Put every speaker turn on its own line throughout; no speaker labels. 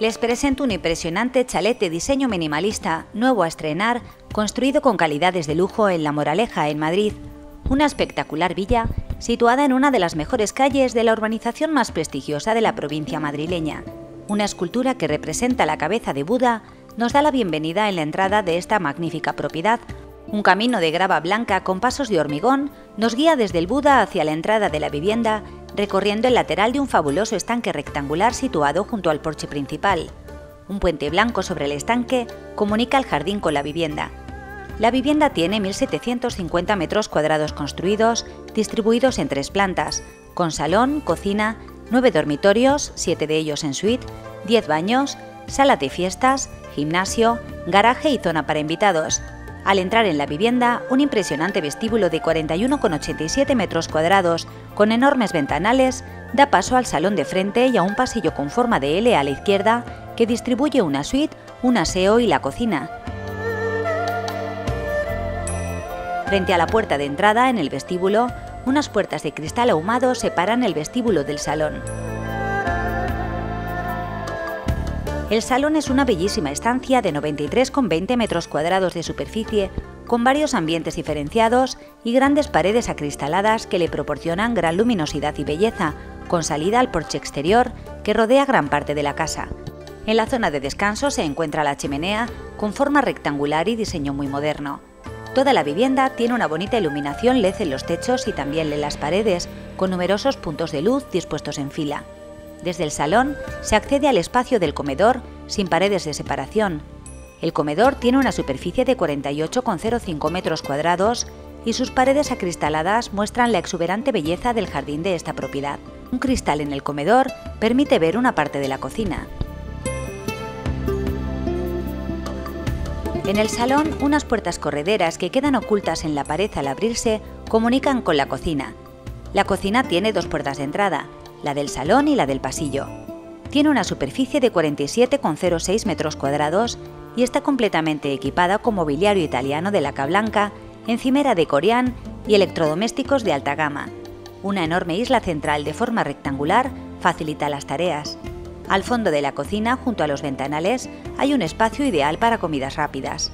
Les presento un impresionante chalet de diseño minimalista, nuevo a estrenar, construido con calidades de lujo en La Moraleja, en Madrid. Una espectacular villa situada en una de las mejores calles de la urbanización más prestigiosa de la provincia madrileña. Una escultura que representa la cabeza de Buda nos da la bienvenida en la entrada de esta magnífica propiedad. Un camino de grava blanca con pasos de hormigón nos guía desde el Buda hacia la entrada de la vivienda recorriendo el lateral de un fabuloso estanque rectangular situado junto al porche principal. Un puente blanco sobre el estanque comunica el jardín con la vivienda. La vivienda tiene 1.750 metros cuadrados construidos, distribuidos en tres plantas, con salón, cocina, nueve dormitorios, siete de ellos en suite, 10 baños, sala de fiestas, gimnasio, garaje y zona para invitados. Al entrar en la vivienda, un impresionante vestíbulo de 41,87 metros cuadrados con enormes ventanales, da paso al salón de frente y a un pasillo con forma de L a la izquierda que distribuye una suite, un aseo y la cocina. Frente a la puerta de entrada, en el vestíbulo, unas puertas de cristal ahumado separan el vestíbulo del salón. El salón es una bellísima estancia de 93,20 metros cuadrados de superficie con varios ambientes diferenciados y grandes paredes acristaladas que le proporcionan gran luminosidad y belleza, con salida al porche exterior que rodea gran parte de la casa. En la zona de descanso se encuentra la chimenea, con forma rectangular y diseño muy moderno. Toda la vivienda tiene una bonita iluminación LED en los techos y también en las paredes, con numerosos puntos de luz dispuestos en fila. Desde el salón se accede al espacio del comedor sin paredes de separación, el comedor tiene una superficie de 48,05 metros cuadrados y sus paredes acristaladas muestran la exuberante belleza del jardín de esta propiedad. Un cristal en el comedor permite ver una parte de la cocina. En el salón, unas puertas correderas que quedan ocultas en la pared al abrirse comunican con la cocina. La cocina tiene dos puertas de entrada, la del salón y la del pasillo. Tiene una superficie de 47,06 metros cuadrados y está completamente equipada con mobiliario italiano de laca blanca, encimera de Corian y electrodomésticos de alta gama. Una enorme isla central de forma rectangular facilita las tareas. Al fondo de la cocina, junto a los ventanales, hay un espacio ideal para comidas rápidas.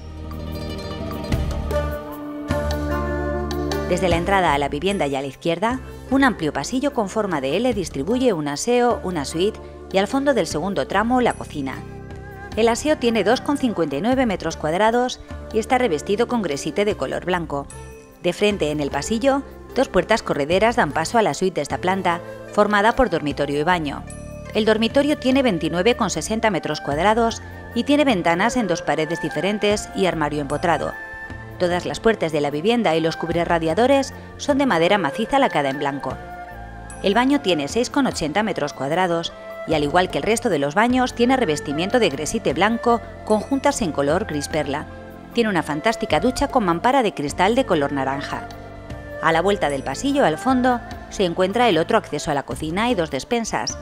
Desde la entrada a la vivienda y a la izquierda, un amplio pasillo con forma de L distribuye un aseo, una suite y al fondo del segundo tramo la cocina. El aseo tiene 2,59 metros cuadrados y está revestido con gresite de color blanco. De frente en el pasillo, dos puertas correderas dan paso a la suite de esta planta, formada por dormitorio y baño. El dormitorio tiene 29,60 metros cuadrados y tiene ventanas en dos paredes diferentes y armario empotrado. Todas las puertas de la vivienda y los radiadores son de madera maciza lacada en blanco. El baño tiene 6,80 metros cuadrados y al igual que el resto de los baños tiene revestimiento de gresite blanco con juntas en color gris perla. Tiene una fantástica ducha con mampara de cristal de color naranja. A la vuelta del pasillo, al fondo, se encuentra el otro acceso a la cocina y dos despensas.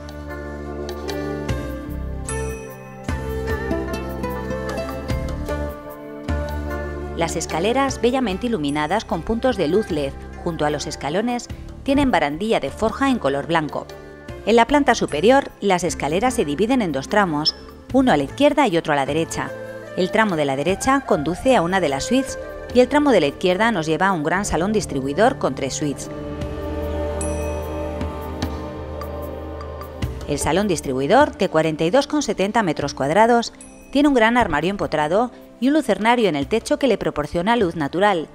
Las escaleras, bellamente iluminadas con puntos de luz LED junto a los escalones, tienen barandilla de forja en color blanco. En la planta superior, las escaleras se dividen en dos tramos, uno a la izquierda y otro a la derecha. El tramo de la derecha conduce a una de las suites y el tramo de la izquierda nos lleva a un gran salón distribuidor con tres suites. El salón distribuidor, de 42,70 metros cuadrados, tiene un gran armario empotrado y un lucernario en el techo que le proporciona luz natural.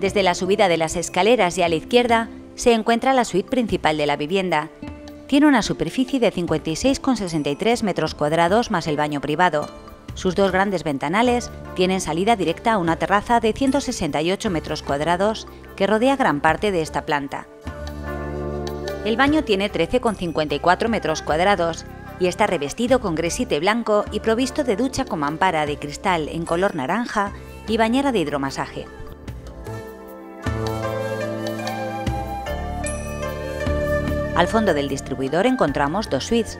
Desde la subida de las escaleras y a la izquierda se encuentra la suite principal de la vivienda, tiene una superficie de 56,63 metros cuadrados más el baño privado. Sus dos grandes ventanales tienen salida directa a una terraza de 168 metros cuadrados que rodea gran parte de esta planta. El baño tiene 13,54 metros cuadrados y está revestido con gresite blanco y provisto de ducha con mampara de cristal en color naranja y bañera de hidromasaje. Al fondo del distribuidor encontramos dos suites.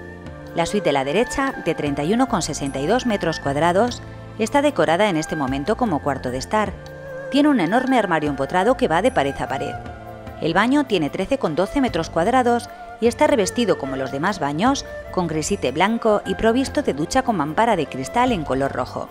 La suite de la derecha, de 31,62 metros cuadrados, está decorada en este momento como cuarto de estar. Tiene un enorme armario empotrado que va de pared a pared. El baño tiene 13,12 metros cuadrados y está revestido como los demás baños con grisite blanco y provisto de ducha con mampara de cristal en color rojo.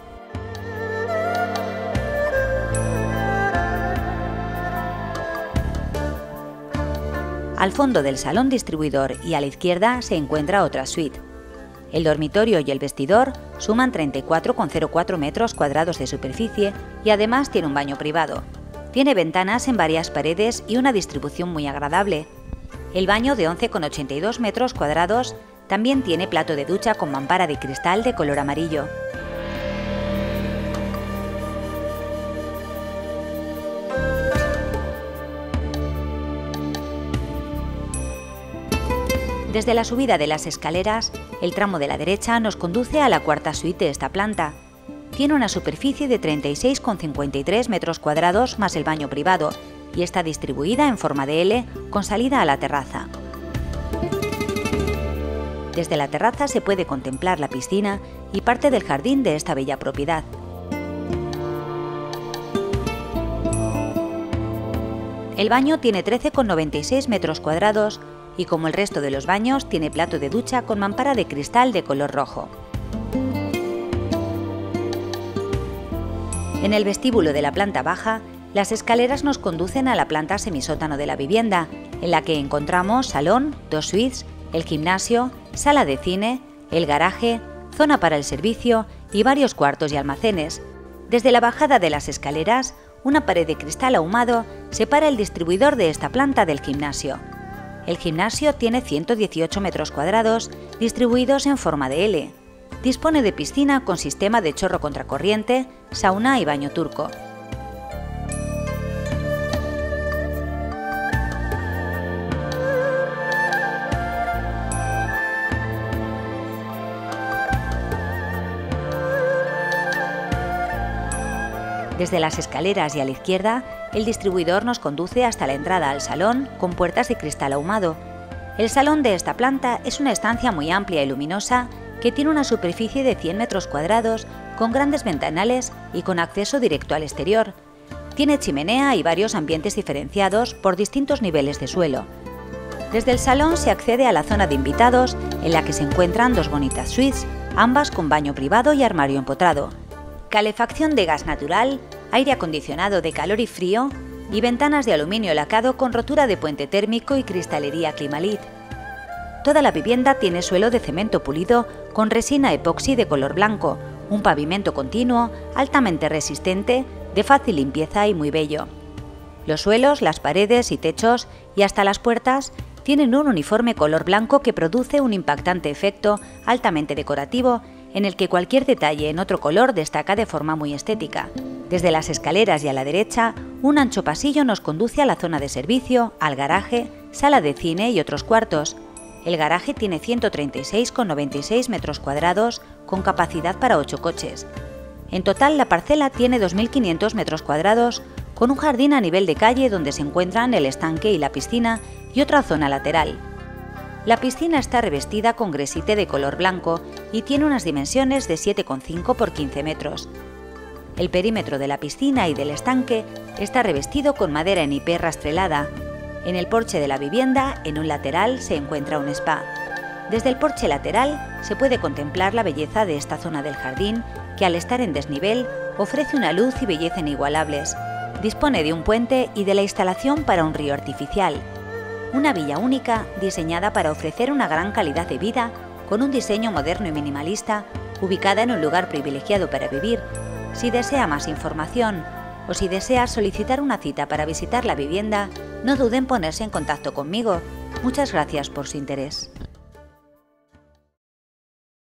Al fondo del salón distribuidor y a la izquierda se encuentra otra suite. El dormitorio y el vestidor suman 34,04 metros cuadrados de superficie y además tiene un baño privado. Tiene ventanas en varias paredes y una distribución muy agradable. El baño de 11,82 metros cuadrados también tiene plato de ducha con mampara de cristal de color amarillo. Desde la subida de las escaleras, el tramo de la derecha nos conduce a la cuarta suite de esta planta. Tiene una superficie de 36,53 metros cuadrados más el baño privado y está distribuida en forma de L con salida a la terraza. Desde la terraza se puede contemplar la piscina y parte del jardín de esta bella propiedad. El baño tiene 13,96 metros cuadrados y como el resto de los baños tiene plato de ducha con mampara de cristal de color rojo. En el vestíbulo de la planta baja, las escaleras nos conducen a la planta semisótano de la vivienda, en la que encontramos salón, dos suites, el gimnasio, sala de cine, el garaje, zona para el servicio y varios cuartos y almacenes. Desde la bajada de las escaleras, una pared de cristal ahumado separa el distribuidor de esta planta del gimnasio. El gimnasio tiene 118 metros cuadrados distribuidos en forma de L. Dispone de piscina con sistema de chorro contracorriente, sauna y baño turco. Desde las escaleras y a la izquierda, el distribuidor nos conduce hasta la entrada al salón con puertas de cristal ahumado. El salón de esta planta es una estancia muy amplia y luminosa que tiene una superficie de 100 metros cuadrados con grandes ventanales y con acceso directo al exterior. Tiene chimenea y varios ambientes diferenciados por distintos niveles de suelo. Desde el salón se accede a la zona de invitados en la que se encuentran dos bonitas suites, ambas con baño privado y armario empotrado calefacción de gas natural, aire acondicionado de calor y frío y ventanas de aluminio lacado con rotura de puente térmico y cristalería Climalit. Toda la vivienda tiene suelo de cemento pulido con resina epoxi de color blanco, un pavimento continuo, altamente resistente, de fácil limpieza y muy bello. Los suelos, las paredes y techos y hasta las puertas tienen un uniforme color blanco que produce un impactante efecto altamente decorativo en el que cualquier detalle en otro color destaca de forma muy estética. Desde las escaleras y a la derecha, un ancho pasillo nos conduce a la zona de servicio, al garaje, sala de cine y otros cuartos. El garaje tiene 136,96 metros cuadrados con capacidad para 8 coches. En total, la parcela tiene 2.500 metros cuadrados con un jardín a nivel de calle donde se encuentran el estanque y la piscina y otra zona lateral. La piscina está revestida con gresite de color blanco y tiene unas dimensiones de 7,5 por 15 metros. El perímetro de la piscina y del estanque está revestido con madera en IP rastrelada. En el porche de la vivienda, en un lateral, se encuentra un spa. Desde el porche lateral se puede contemplar la belleza de esta zona del jardín, que al estar en desnivel ofrece una luz y belleza inigualables. Dispone de un puente y de la instalación para un río artificial, una villa única diseñada para ofrecer una gran calidad de vida con un diseño moderno y minimalista, ubicada en un lugar privilegiado para vivir. Si desea más información o si desea solicitar una cita para visitar la vivienda, no duden en ponerse en contacto conmigo. Muchas gracias por su interés.